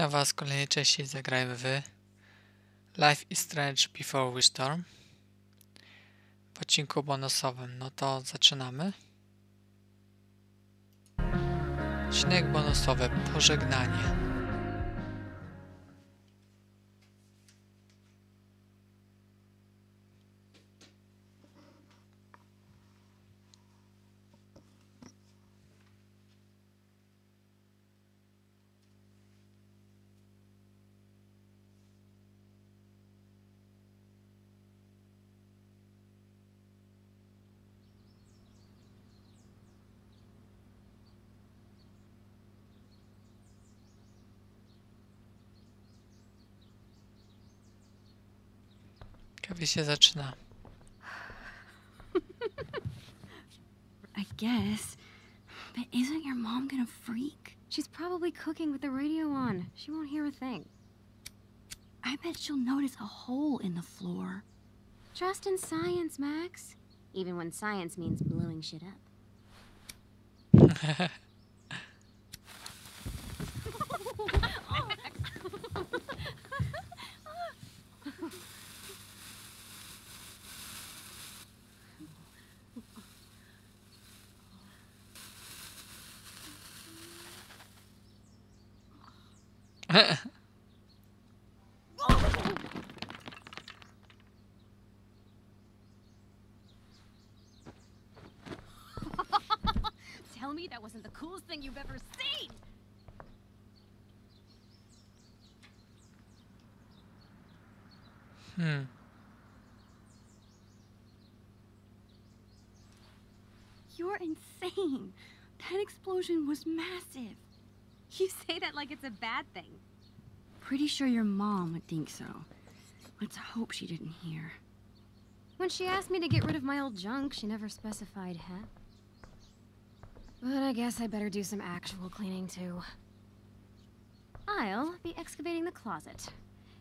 Witam Was kolejnej części Zagrajmy w Life is Strange Before We Storm w odcinku bonusowym. No to zaczynamy. Odcinek bonusowy Pożegnanie. Kawie się zaczyna. I guess. But isn't your mom gonna freak? She's probably cooking with the radio on. She won't hear a thing. I bet she'll notice a hole in the floor. Trust in science, Max. Even when science means blowing shit up. Tell me that wasn't the coolest thing you've ever seen! Hmm. You're insane. That explosion was massive. You say that like it's a bad thing. Pretty sure your mom would think so. Let's hope she didn't hear. When she asked me to get rid of my old junk, she never specified how. But I guess I better do some actual cleaning too. I'll be excavating the closet.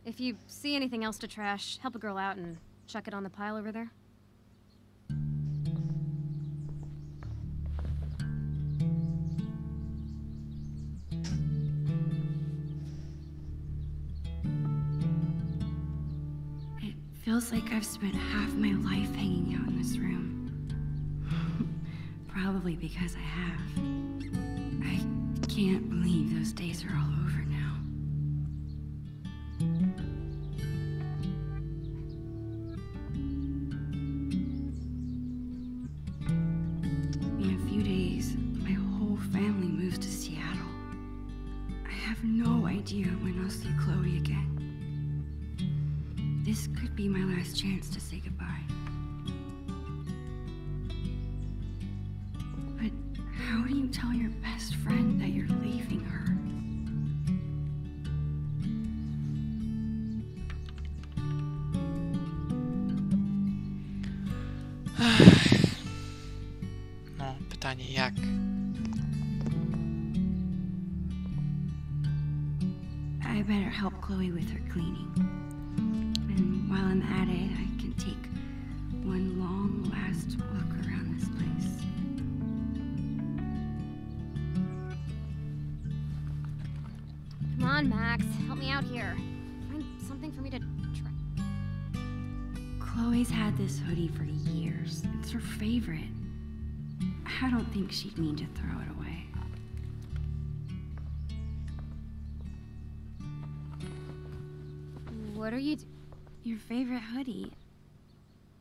If you see anything else to trash, help a girl out and chuck it on the pile over there. Feels like I've spent half my life hanging out in this room. Probably because I have. I can't believe those days are all over now. I better help Chloe with her cleaning. And while I'm at it, I can take one long last look around this place. Come on, Max. Help me out here. Find something for me to try. Chloe's had this hoodie for years. It's her favorite. I don't think she'd mean to throw it away. What are you d- Your favorite hoodie.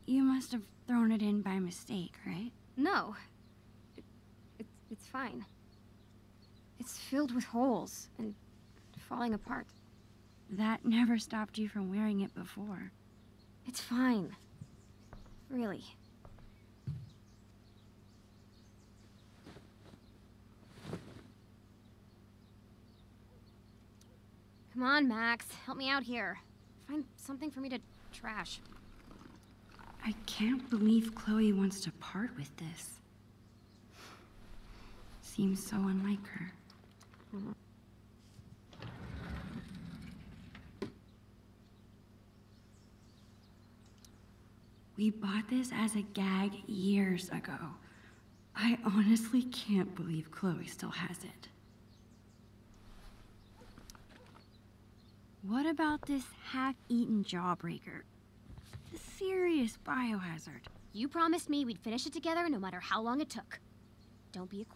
You must have thrown it in by mistake, right? No. It, it's it's fine. It's filled with holes and falling apart. That never stopped you from wearing it before. It's fine. Really. Come on, Max. Help me out here. Find something for me to trash. I can't believe Chloe wants to part with this. Seems so unlike her. We bought this as a gag years ago. I honestly can't believe Chloe still has it. What about this half-eaten jawbreaker? A serious biohazard. You promised me we'd finish it together no matter how long it took. Don't be a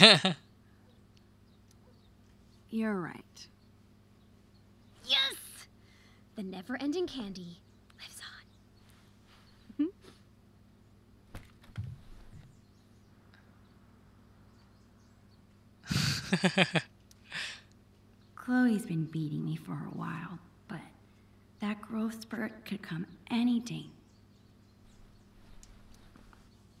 quitter. You're right. Yes! The never-ending candy lives on. Chloe's been beating me for a while, but that growth spurt could come any day.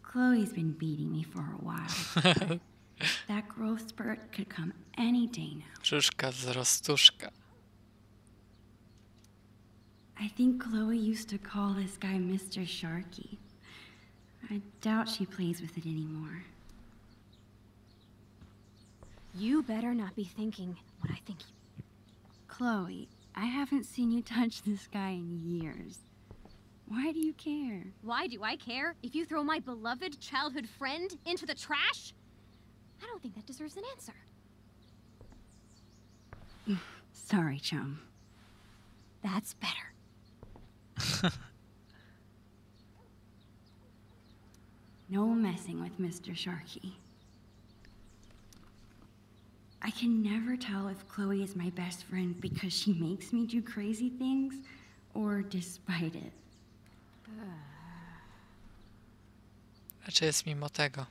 Chloe's been beating me for a while, that growth spurt could come any day now. Brzuszka wzrostuszka. I think Chloe used to call this guy Mr. Sharky. I doubt she plays with it anymore. You better not be thinking what I think you... Chloe, I haven't seen you touch this guy in years. Why do you care? Why do I care if you throw my beloved childhood friend into the trash? I don't think that deserves an answer. Sorry, chum. That's better. No messing with Mr. Sharky. I can never tell if Chloe is my best friend because she makes me do crazy things or despite it. Raczej jest mimo tego.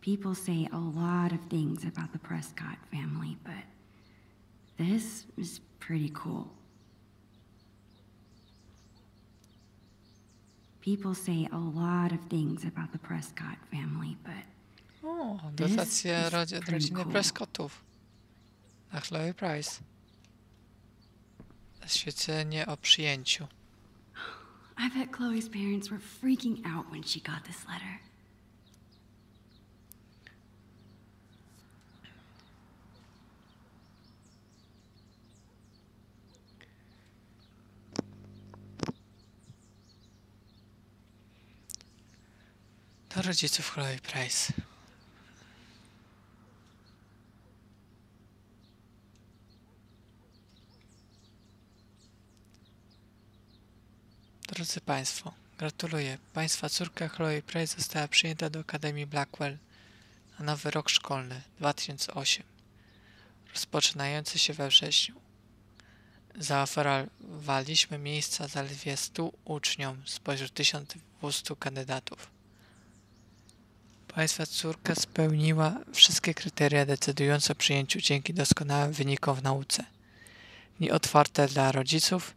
People say a lot of things about the Prescott family, but this is pretty cool. People say a lot of things about the Prescott family, but O, dotacje rodziny. Prescottów. Na Chloe Price. Zaświecenie o przyjęciu. I bet Chloe's parents were freaking out when she got this letter. Do rodziców Chloe Price. Drodzy Państwo, gratuluję. Państwa córka Chloe Price została przyjęta do Akademii Blackwell na nowy rok szkolny 2008, rozpoczynający się we wrześniu. Zaoferowaliśmy miejsca zaledwie 100 uczniom spośród 1200 kandydatów. Państwa córka spełniła wszystkie kryteria decydujące o przyjęciu dzięki doskonałym wynikom w nauce. Dni otwarte dla rodziców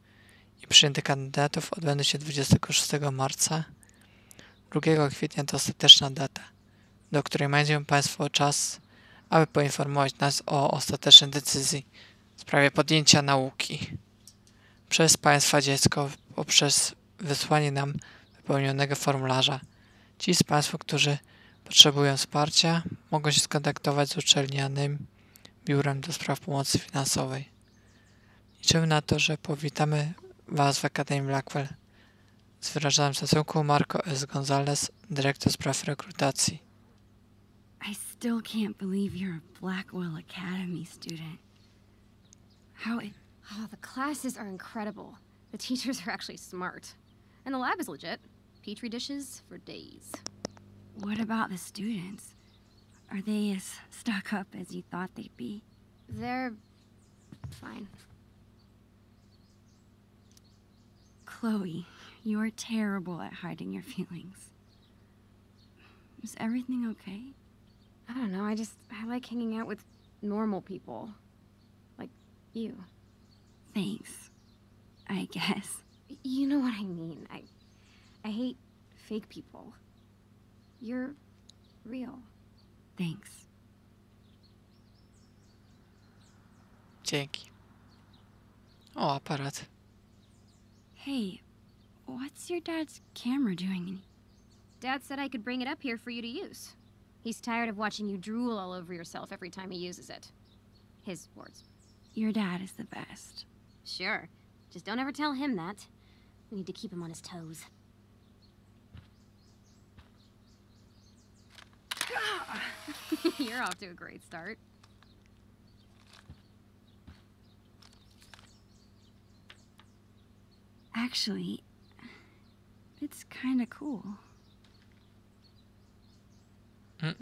i przyjętych kandydatów odbędą się 26 marca. 2 kwietnia to ostateczna data, do której mają Państwo czas, aby poinformować nas o ostatecznej decyzji w sprawie podjęcia nauki przez Państwa dziecko poprzez wysłanie nam wypełnionego formularza. Ci z Państwa, którzy potrzebują wsparcia, mogą się skontaktować z uczelnianym biurem do spraw pomocy finansowej. Liczymy na to, że powitamy Was w Akademii Blackwell. Z wyrażonym szacunku Marco S. Gonzalez, dyrektor spraw rekrutacji. I still can't believe you're a Blackwell Academy student. How it. Oh, the classes are incredible. The teachers are actually smart. And the lab is legit. Petri dishes for days. What about the students? Are they as stuck up as you thought they'd be? They're fine. Chloe, you're terrible at hiding your feelings. Is everything okay? I don't know, I just I like hanging out with normal people. Like you. Thanks. I guess. You know what I mean. I I hate fake people. You're real. Thanks. Dzięki. O, aparat. Hey, what's your dad's camera doing? Dad said I could bring it up here for you to use. He's tired of watching you drool all over yourself every time he uses it. His words. Your dad is the best. Sure. Just don't ever tell him that. We need to keep him on his toes. You're off to a great start. Actually, it's kind of cool. Mm.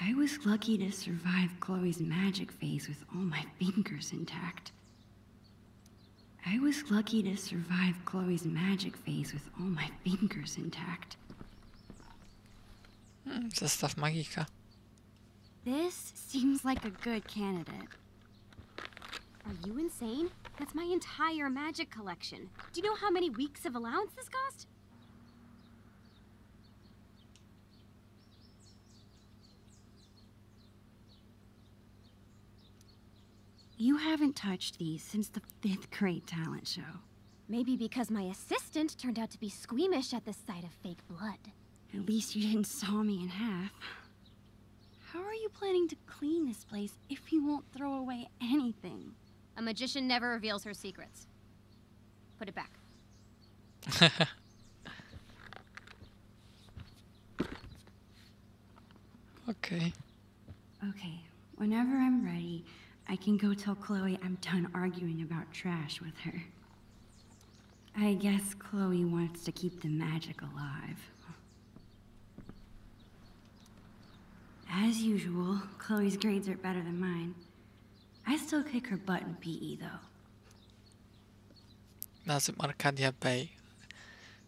I was lucky to survive Chloe's magic phase with all my fingers intact. I was lucky to survive Chloe's magic phase with all my fingers intact. Mm, Zestaw magika. This seems like a good candidate. Are you insane? That's my entire magic collection. Do you know how many weeks of allowance this cost? You haven't touched these since the fifth grade talent show. Maybe because my assistant turned out to be squeamish at the sight of fake blood. At least you didn't saw me in half. How are you planning to clean this place if you won't throw away anything? A magician never reveals her secrets. Put it back. okay. Okay, whenever I'm ready, I can go tell Chloe I'm done arguing about trash with her. I guess Chloe wants to keep the magic alive. As usual, Chloe's grades are better than mine. I still kick her butt in PE though. Nazywam Arcadia Bay.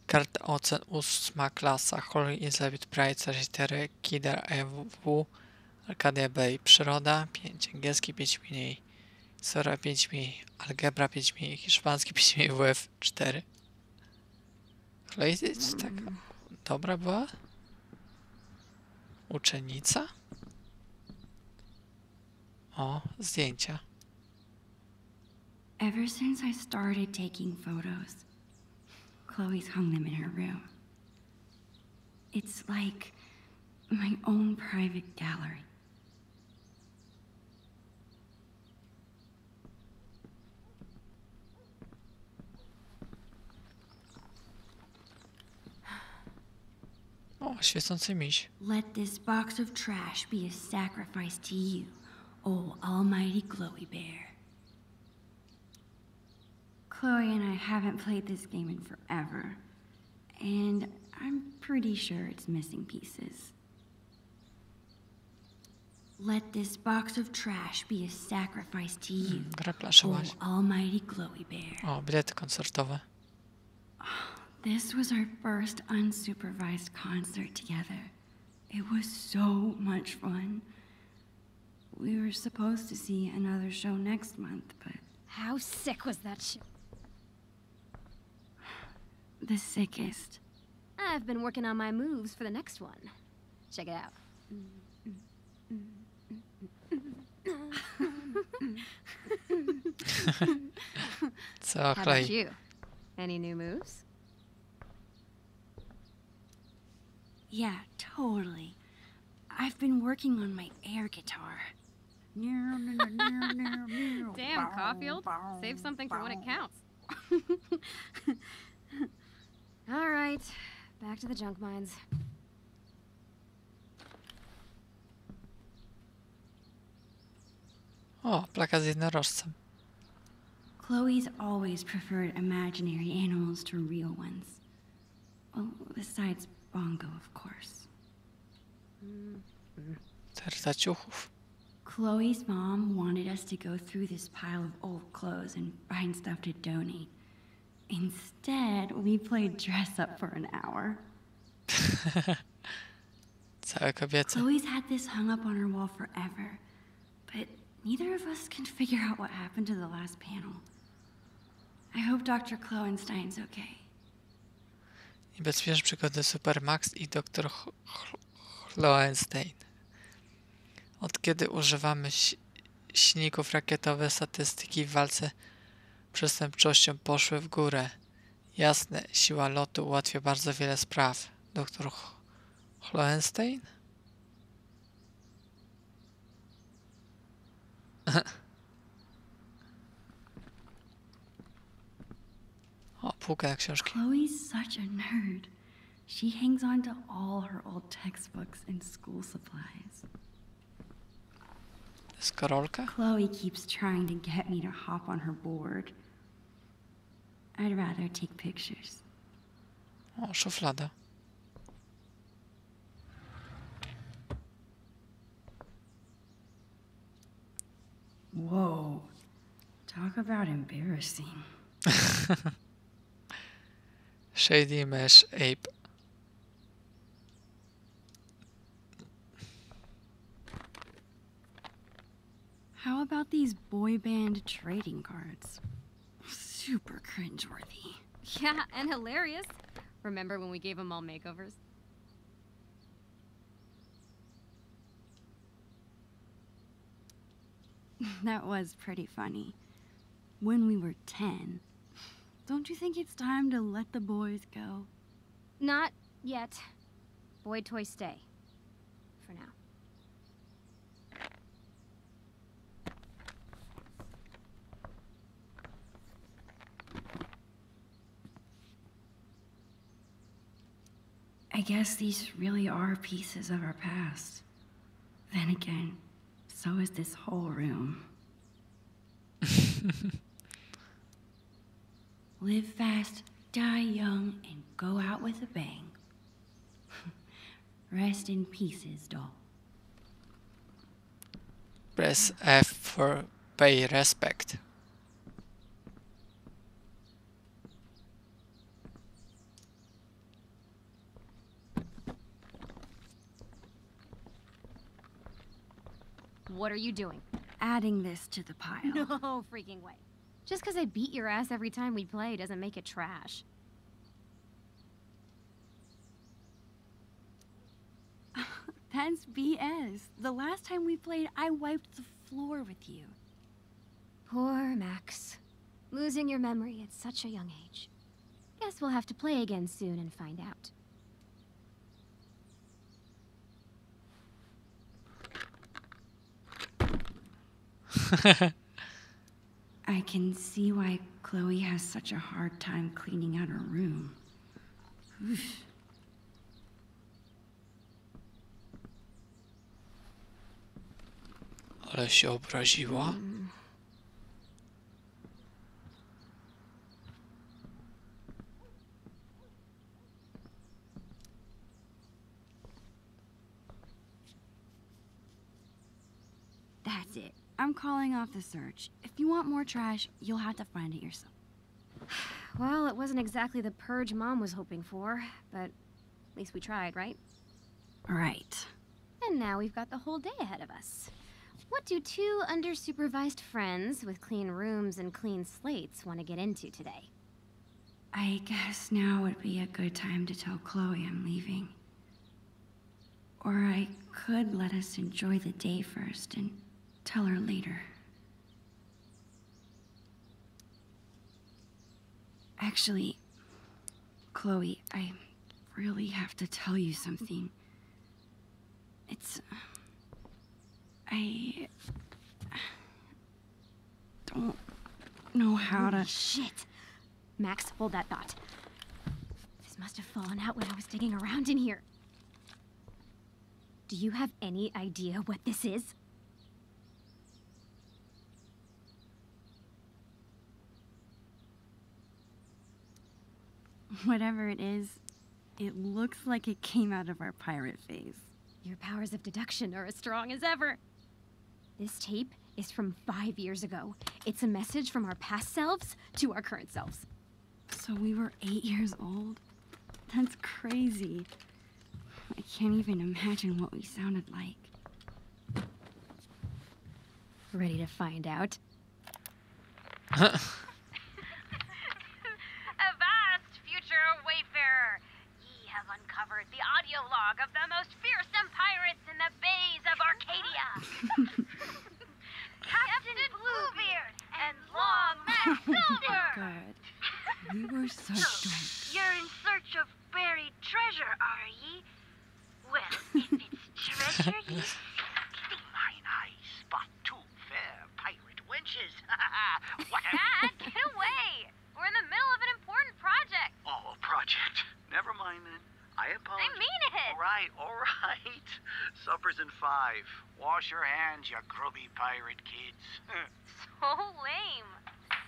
Karta ocen ósma klasa. Chloe Elizabeth Price, 4, Kider EW, Arcadia Bay. Przyroda 5, angielski 5 mniej, historia 5 mniej, algebra 5 mniej, hiszpański 5 mniej, WF 4. Chloe jest tak dobra była? Uczennica? O, zdjęcia. Ever since I started taking photos, Chloe's hung them in her room. It's like my own private gallery. O, świecący miś. Let this box of trash be a sacrifice to you, oh almighty Chloe Bear. Chloe and I haven't played this game in forever, and I'm pretty sure it's missing pieces. Let this box of trash be a sacrifice to you, mm, Gra oh almighty Chloe Bear. O, bilety koncertowe. This was our first unsupervised concert together. It was so much fun. We were supposed to see another show next month, but How sick was that show? the sickest. I've been working on my moves for the next one. Check it out. Co, How about you? Any new moves? Yeah, totally. I've been working on my air guitar. Damn, Caulfield. Save something for when it counts. All right, back to the junk mines. O, plakat z jednorożcem. Chloe's always preferred imaginary animals to real ones. Well, besides Bongo, of course. Serca ciuchów. Chloe's mom wanted us to go through this pile of old clothes and find stuff to donate. Instead, we played dress up for an hour. Całe. Chloe's had this hung up on her wall forever, but neither of us can figure out what happened to the last panel. I hope Dr. Chloenstein's okay. Niebezpieczne przygody Supermax i dr H- H- Lowenstein. Od kiedy używamy si- silników rakietowych, statystyki w walce przestępczością poszły w górę. Jasne, siła lotu ułatwia bardzo wiele spraw. Dr H- Półkę na książki. Chloe's such a nerd. She hangs on to all her old textbooks and school supplies. Skorolka? Chloe keeps trying to get me to hop on her board. I'd rather take pictures. O, szuflada. Whoa. Talk about embarrassing. Shady Mesh Ape. How about these boy band trading cards? Super cringeworthy. Yeah, and hilarious. Remember when we gave them all makeovers? That was pretty funny. When we were 10. Don't you think it's time to let the boys go? Not yet. Boy toys stay. For now. I guess these really are pieces of our past. Then again, so is this whole room. Live fast, die young, and go out with a bang. Rest in pieces, doll. Press F for pay respect. What are you doing? Adding this to the pile. No freaking way. Just because I beat your ass every time we play doesn't make it trash. That's BS. The last time we played, I wiped the floor with you. Poor Max. Losing your memory at such a young age. Guess we'll have to play again soon and find out. I can see why Chloe has such a hard time cleaning out her room. Oof. Ale się obraziła. That's it. I'm calling off the search. If you want more trash, you'll have to find it yourself. Well, it wasn't exactly the purge Mom was hoping for, but at least we tried, right? Right. And now we've got the whole day ahead of us. What do two under-supervised friends with clean rooms and clean slates want to get into today? I guess now would be a good time to tell Chloe I'm leaving. Or I could let us enjoy the day first and tell her later. Actually, Chloe, I really have to tell you something. It's. I. don't know how to. Holy shit! Max, hold that thought. This must have fallen out when I was digging around in here. Do you have any idea what this is? Whatever it is, it looks like it came out of our pirate phase. Your powers of deduction are as strong as ever. This tape is from five years ago. It's a message from our past selves to our current selves. So we were eight years old? That's crazy. I can't even imagine what we sounded like. Ready to find out? Avast, future wayfarer! Ye have uncovered the audio log of the most fearsome pirates in the bays of Arcadia. Captain Bluebeard and Long Max Silver. Oh, God, we were so drunk. You're in search of buried treasure, are ye? Well, if it's treasure ye seek, Mine eyes spot two fair witches. what a... Dad, get away! We're in the middle of an important project. Oh, a project. Never mind then. I apologize. I mean it. All right, all right. Supper's in five. Wash your hands, you grubby pirate kids. So lame.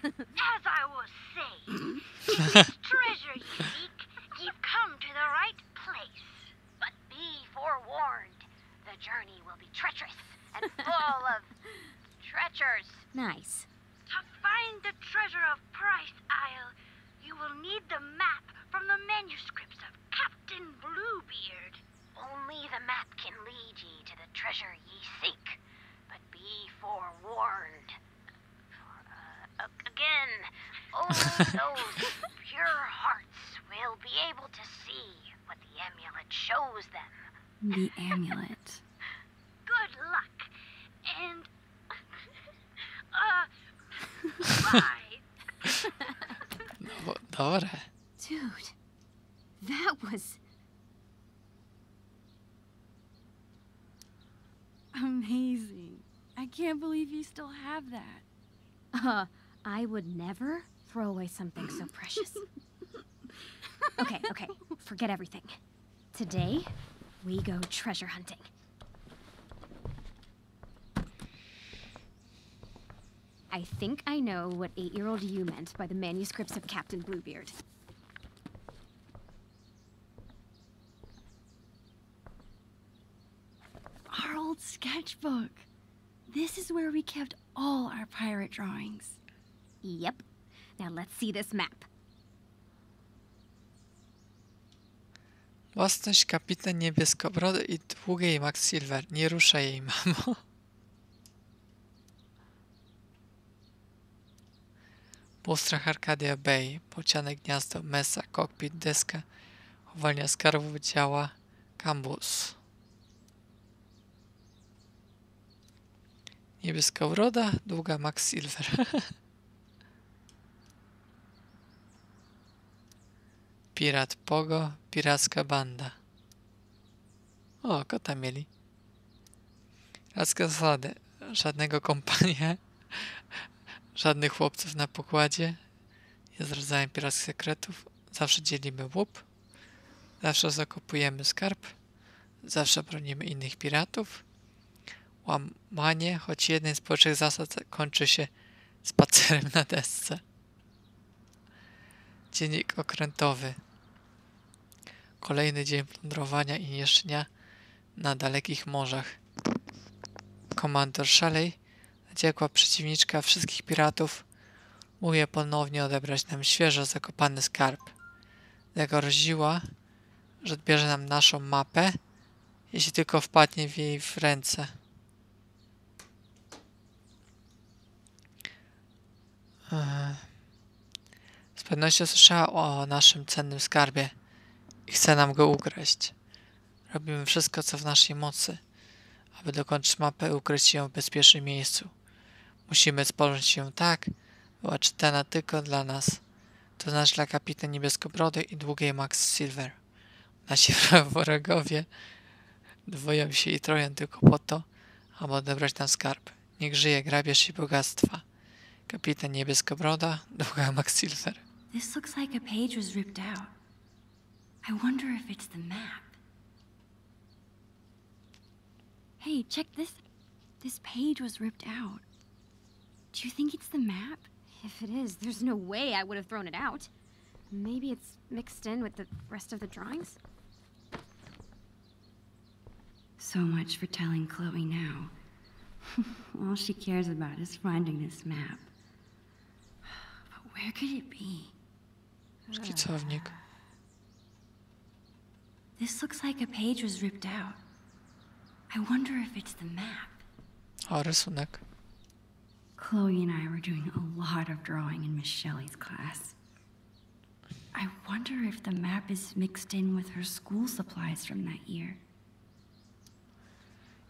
As I was saying, treasure you seek, you've come to the right place. But be forewarned. The journey will be treacherous and full of treacherous. Nice. To find the treasure of Price Isle, you will need the map from the manuscripts of Captain Bluebeard. Only the map can lead ye to the treasure ye seek. But be forewarned. For, uh, a- again, only those pure hearts will be able to see what the amulet shows them. The amulet. Good luck. And. uh. Bye. No. Dude, that was. Amazing. I can't believe you still have that. Uh, I would never throw away something so precious. okay, okay, forget everything. Today, we go treasure hunting. I think I know what eight year old you meant by the manuscripts of Captain Bluebeard. Our old sketchbook. This is where we kept all our pirate drawings. Yep. Now let's see this map. Własność kapitan niebieskobrody i długiej Max Silver. Nie ruszaj jej, mamo. Półstrach Arcadia Bay, pociane gniazdo, mesa, kokpit, deska, chowania skarbów działa, kambus. Niebieskobroda, długa Max Silver. Pirat Pogo, piracka banda. O, kota mieli. Pirackie zasady. Żadnego kompania, żadnych chłopców na pokładzie. Jest rodzajem pirackich sekretów. Zawsze dzielimy łup. Zawsze zakopujemy skarb. Zawsze bronimy innych piratów. Łamanie, choć jeden z pierwszych zasad kończy się spacerem na desce. Dziennik okrętowy. Kolejny dzień plądrowania i niszczenia na dalekich morzach. Komandor Shelley, zaciekła przeciwniczka wszystkich piratów, mówi ponownie odebrać nam świeżo zakopany skarb. Zagroziła, że odbierze nam naszą mapę, jeśli tylko wpadnie w jej w ręce. Eee. Z pewnością słyszała o naszym cennym skarbie i chce nam go ukraść. Robimy wszystko, co w naszej mocy, aby dokończyć mapę i ukryć ją w bezpiecznym miejscu. Musimy sporządzić ją tak, by była czytana tylko dla nas, to znaczy dla kapitan Niebieskobrody i długiej Max Silver. Nasi wrogowie dwoją się i troją tylko po to, aby odebrać nam skarb. Niech żyje grabież i bogactwa. Kapitan Niebieskobroda, długa Max Silver. This looks like a page was ripped out. I wonder if it's the map. Hey, check this. This page was ripped out. Do you think it's the map? If it is, there's no way I would have thrown it out. Maybe it's mixed in with the rest of the drawings? So much for telling Chloe now. All she cares about is finding this map. But where could it be? Szkicownik. This looks like a page was ripped out. I wonder if it's the map. O, rysunek. Chloe and I were doing a lot of drawing in Miss Shelley's class. I wonder if the map is mixed in with her school supplies from that year.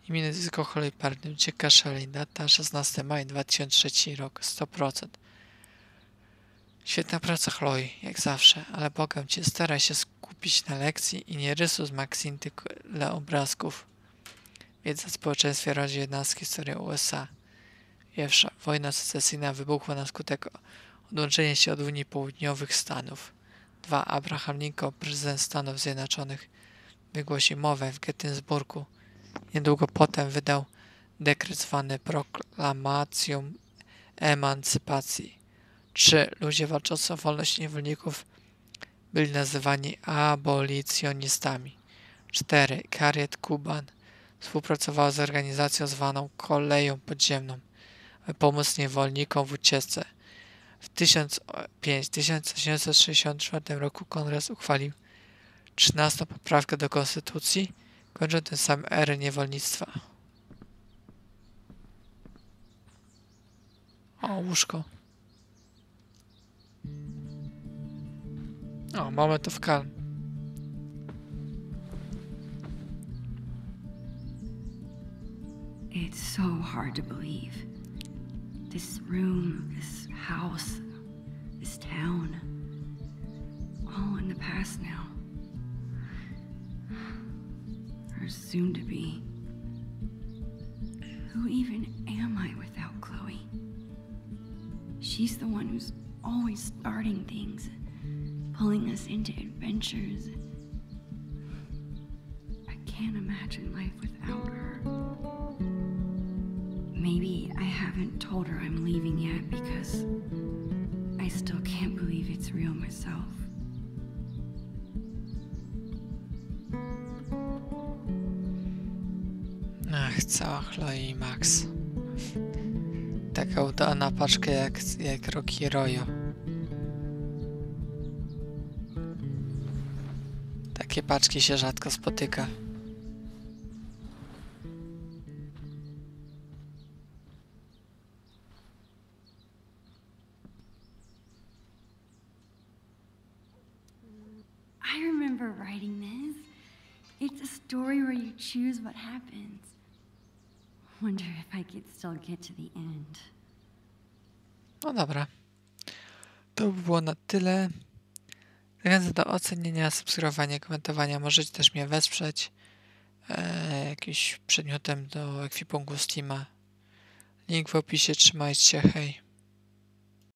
Imię nazwisko Holly Parny ucieka Shelley. Data 16 maj 2003 rok. 100%. Świetna praca Chloe, jak zawsze, ale błagam cię, staraj się skupić na lekcji i nie rysuj z Maxine tyle obrazków. Wiedza o społeczeństwie rodzi jedna z historii USA. Pierwsza wojna secesyjna wybuchła na skutek odłączenia się od Unii Południowych Stanów. 2. Abraham Lincoln, prezydent Stanów Zjednoczonych, wygłosił mowę w Gettysburgu. Niedługo potem wydał dekret zwany proklamacją emancypacji. 3. Ludzie walczący o wolność niewolników byli nazywani abolicjonistami. 4. Harriet Kuban współpracowała z organizacją zwaną Koleją Podziemną, by pomóc niewolnikom w ucieczce. W 1864 roku kongres uchwalił 13 poprawkę do konstytucji, kończąc tym samym erę niewolnictwa. O, łóżko. O, moment of calm. It's so hard to believe. This room, this house, this town, all in the past now. Or soon to be. Who even am I without Chloe? She's the one who's always starting things, pulling us into adventures. I can't imagine life without her. Maybe I haven't told her I'm leaving yet because I still can't believe it's real myself. Ach, cała Chloe i Max. Taka udana paczka jak, jak Rocky Royo. Takie paczki się rzadko spotyka. I remember writing this. It's a story where you choose what happens. Wonder if I could still get to the end. No dobra. To by było na tyle. Zachęcam do ocenienia, subskrybowania, komentowania. Możecie też mnie wesprzeć e, jakimś przedmiotem do ekwipunku Steama. Link w opisie. Trzymajcie się. Hej.